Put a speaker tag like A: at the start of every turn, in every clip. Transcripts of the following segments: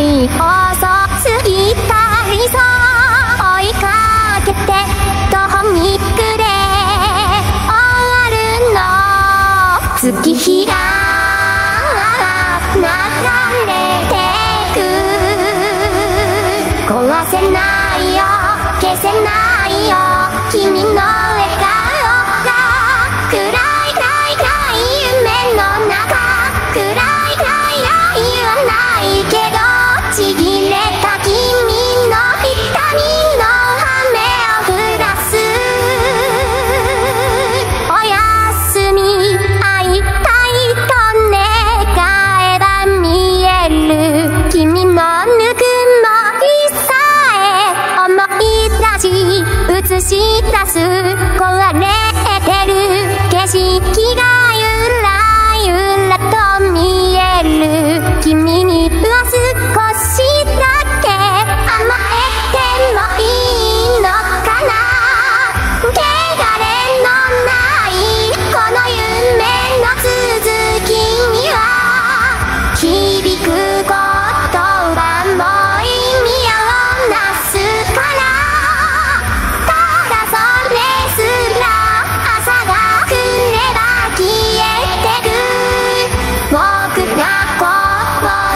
A: すぎたいそう追いかけてどミックで終わるの月日が流れてく壊せないよこす壊れてる景色が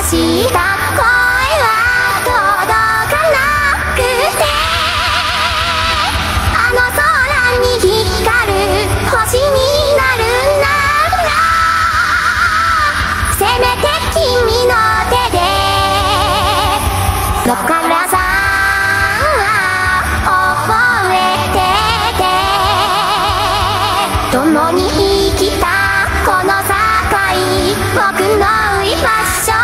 A: した声は届かなくて。あの空に光る星になるなら。せめて君の手で。野からさんは覚えてて。共に生きたこの境。僕の居場所